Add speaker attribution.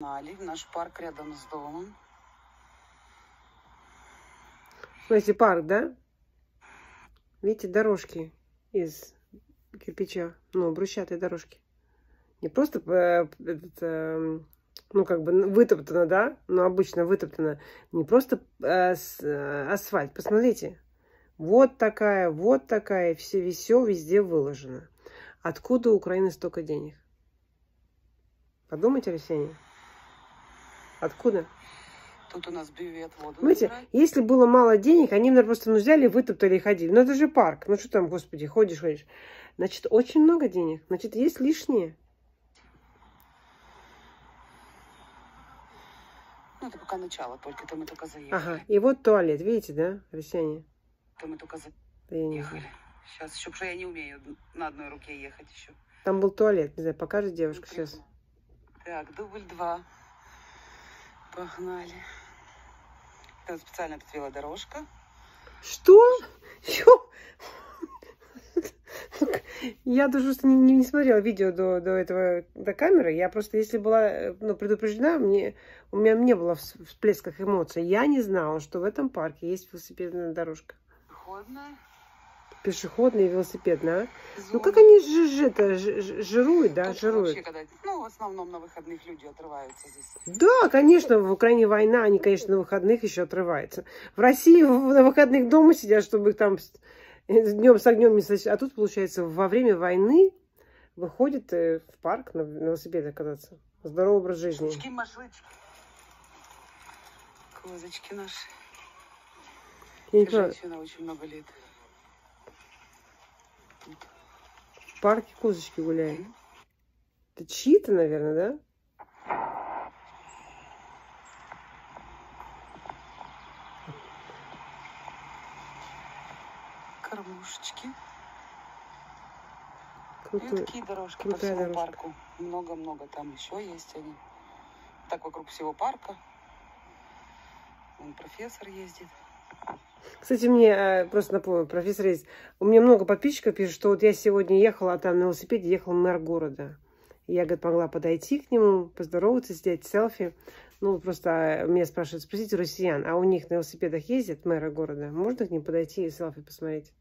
Speaker 1: Нали, наш парк рядом с домом.
Speaker 2: Смотрите, парк, да? Видите, дорожки из кирпича, ну, брусчатые дорожки. Не просто, э, этот, э, ну, как бы вытоптано, да, но обычно вытоптано. Не просто э, э, асфальт. Посмотрите, вот такая, вот такая, все, все везде выложено. Откуда у Украины столько денег? Подумайте, Арсений. Откуда?
Speaker 1: Тут у нас бювет, воду
Speaker 2: Понимаете, если было мало денег, они, наверное, просто ну, взяли, вытоптали и ходили. Ну, это же парк. Ну, что там, господи, ходишь, ходишь. Значит, очень много денег. Значит, есть лишнее.
Speaker 1: Ну, это пока начало только, это мы только заехали.
Speaker 2: Ага. И вот туалет, видите, да, Арсений?
Speaker 1: Это мы только заехали. Сейчас еще, потому что я не умею на одной руке ехать еще.
Speaker 2: Там был туалет, не знаю, покажет девушка
Speaker 1: Ну,
Speaker 2: сейчас.
Speaker 1: Так, дубль два. Погнали. Это специально тут велодорожка.
Speaker 2: Что? Чё? Я даже просто не, не- не смотрела видео до, до этого, до камеры. Я просто, если была э, ну, предупреждена, мне, у меня не было вс- всплесков эмоций. Я не знала, что в этом парке есть велосипедная дорожка.
Speaker 1: Пешеходная.
Speaker 2: Пешеходная и велосипедная. а? Ну
Speaker 1: зона.
Speaker 2: как они ж, ж- это, ж- ж- жируют, да,
Speaker 1: Тут
Speaker 2: жируют.
Speaker 1: вообще, когда- ну, в основном на выходных люди отрываются здесь.
Speaker 2: Да, конечно, в Украине война, они, конечно, на выходных еще отрываются. В России на выходных дома сидят, чтобы их там днем с огнем не сочетать. А тут, получается, во время войны выходит э, в парк на велосипеде кататься. Здоровый образ жизни.
Speaker 1: Машлычки. Козочки наши.
Speaker 2: Я не
Speaker 1: Женщина очень много лет.
Speaker 2: В парке козочки гуляют. Это чьи-то, наверное, да?
Speaker 1: Кормушечки. И
Speaker 2: Круто.
Speaker 1: вот такие дорожки по всему
Speaker 2: дорожка.
Speaker 1: парку. Много-много там еще есть они. Так вокруг всего парка. Вон профессор ездит.
Speaker 2: Кстати, мне э, просто напомню, профессор есть. У меня много подписчиков пишут, что вот я сегодня ехала, а там на велосипеде ехал мэр города. И Я, говорит, могла подойти к нему, поздороваться, сделать селфи. Ну, просто э, меня спрашивают, спросите россиян, а у них на велосипедах ездят мэры города? Можно к ним подойти и селфи посмотреть?